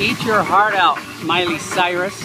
Eat your heart out, Miley Cyrus.